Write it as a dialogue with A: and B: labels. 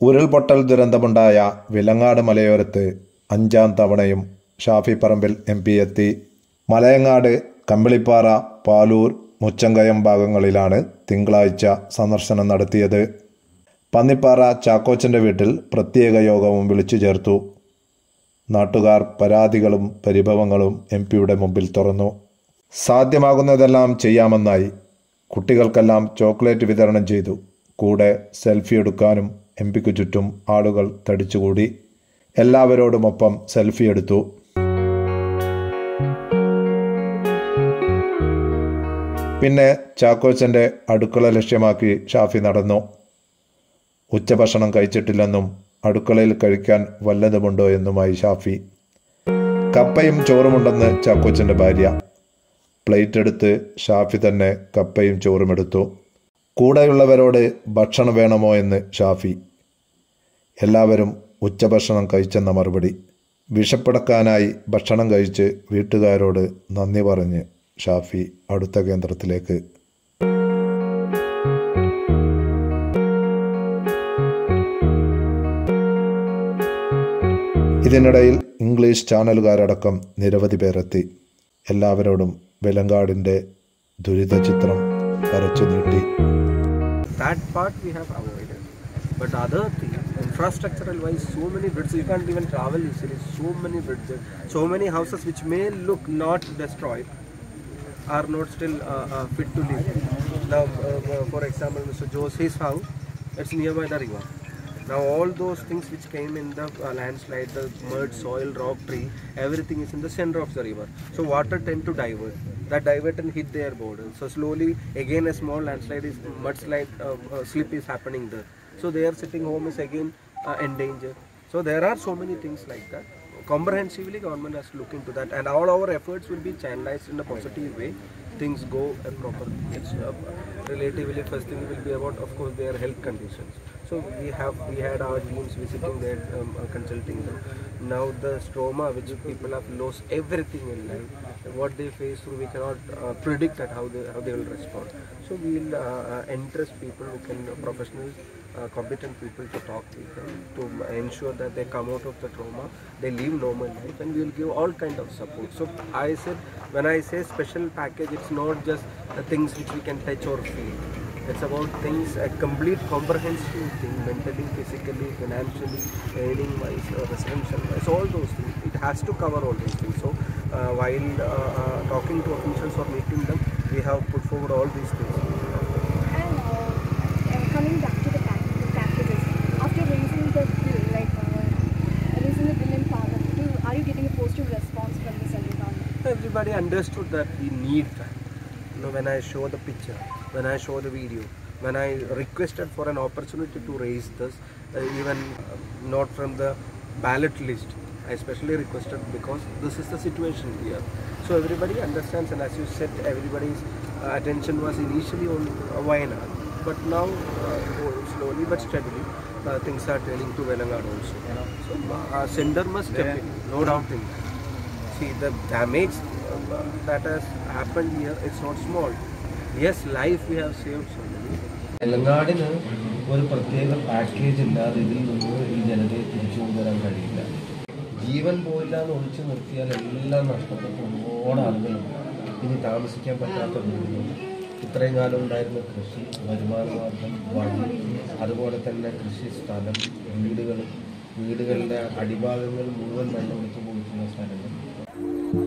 A: ഉരുൾപൊട്ടൽ ദുരന്തമുണ്ടായ വിലങ്ങാട് മലയോരത്ത് അഞ്ചാം തവണയും ഷാഫി പറമ്പിൽ എം പി എത്തി. മലയങ്ങാട് കമ്പിളിപ്പാറ പാലൂർ മുച്ചങ്കയം ഭാഗങ്ങളിലാണ് തിങ്കളാഴ്ച സന്ദർശനം നടത്തിയത്. പന്നിപ്പാറ ചാക്കോച്ചന്റെ വീട്ടിൽ പ്രത്യേക യോഗവും വിളിച്ചു ചേർത്തു. നാട്ടുകാർ പരാതികളും പരിഭവങ്ങളും എം പിയുടെ മുമ്പിൽ തുറന്നു. സാധ്യമാകുന്നതെല്ലാം ചെയ്യാമെന്നായി കുട്ടികൾക്കെല്ലാം ചോക്ലേറ്റ് വിതരണം ചെയ്തു. കൂടെ സെൽഫി എടുക്കാനും എം പിക്ക് ചുറ്റും ആളുകൾ തടിച്ചുകൂടി എല്ലാവരോടുമൊപ്പം സെൽഫി എടുത്തു. പിന്നെ ചാക്കോച്ചന്റെ അടുക്കള ലക്ഷ്യമാക്കി ഷാഫി നടന്നു. ഉച്ചഭക്ഷണം കഴിച്ചിട്ടില്ലെന്നും അടുക്കളയിൽ കഴിക്കാൻ വല്ലതുമുണ്ടോ എന്നുമായി ഷാഫി. കപ്പയും ചോറുമുണ്ടെന്ന് ചാക്കോച്ചന്റെ ഭാര്യ. പ്ലേറ്റ് എടുത്ത് ഷാഫി തന്നെ കപ്പയും ചോറും എടുത്തു കൂടെയുള്ളവരോട് ഭക്ഷണം വേണമോ എന്ന് ഷാഫി. എല്ലാവരും ഉച്ചഭക്ഷണം കഴിച്ചെന്ന മറുപടി. വിഷപ്പടക്കാനായി ഭക്ഷണം കഴിച്ച് വീട്ടുകാരോട് നന്ദി പറഞ്ഞ് ഷാഫി അടുത്ത കേന്ദ്രത്തിലേക്ക്. ഇതിനിടയിൽ ഇംഗ്ലീഷ് ചാനലുകാരടക്കം നിരവധി പേരെത്തി. എല്ലാവരോടും വെലങ്കാടിന്റെ ദുരിതചിത്രം വരച്ചു നീട്ടി.
B: Infrastructural wise so many bridges you can't even travel easily. So many bridges so many houses which may look not destroyed are not still uh, uh, fit to live. Now uh, uh, for example mr joe's house it's nearby the river. Now all those things which came in the uh, landslide the mud soil rock tree everything is in the center of the river. So water tend to divert. That divert and hit their border. So slowly again a small landslide is mudslide uh, slip is happening there so their sitting home is again uh, endangered so there are so many things like that. Comprehensively government has to look into that and all our efforts will be channelized in a positive way. Things go proper it's uh, relatively first thing will be about of course their health conditions. So we have we had our teams visiting there um, uh, consulting them. Now the trauma which people have lost everything in life what they face through we cannot uh, predict at how they how they will respond. So we will uh, uh, interest people who can professional uh, competent people to talk with them to ensure that they come out of the trauma they live normal life and we will give all kind of support. So i said when i say special package it's not just the things which we can touch or feel it's about things a complete comprehensive thing mentally physically financially earning wise uh, residential wise all those things it has to cover all these things so uh, while uh, uh, talking to officials or meeting them we have put forward all these things
C: And uh, uh, coming back to the after raising the bill, like raising the bill in Parliament, are you getting a positive response from the central government?
B: everybody understood that we need that. Know, when I show the picture, when I show the video, when I requested for an opportunity to raise this, uh, even uh, not from the ballot list, I especially requested because this is the situation here. So everybody understands, and as you said, everybody's uh, attention was initially on uh, Wayanad, but now uh, slowly but steadily. Uh, things are turning to Velangad also. So, uh, sender must step in, no doubt in that. See, the damage uh, that has happened here, it's not small. Yes, life we have saved so many.
D: തെലങ്കാടിന് ഒരു പ്രത്യേക package ഇല്ലാതെ ഇതിൽ നിന്ന് ഈ ജനതയെ തിരിച്ചു കൊണ്ടുവരാൻ കഴിയില്ല ജീവൻ പോയില്ല എന്ന് ഒഴിച്ചു നിർത്തിയാൽ എല്ലാം നഷ്ടപ്പെട്ട ഒരുപാട് ആളുകളുണ്ട് ഇനി താമസിക്കാൻ പറ്റാത്ത വീടുകൾ ഇത്രയും കാലം ഉണ്ടായിരുന്ന കൃഷി വരുമാന മാർഗം വഴി അതുപോലെ തന്നെ കൃഷി സ്ഥലം വീടുകൾ വീടുകളുടെ അടിഭാഗങ്ങൾ മുഴുവൻ വെള്ളമെടുത്ത് പോയിട്ടുള്ള സ്ഥലങ്ങൾ Thank you.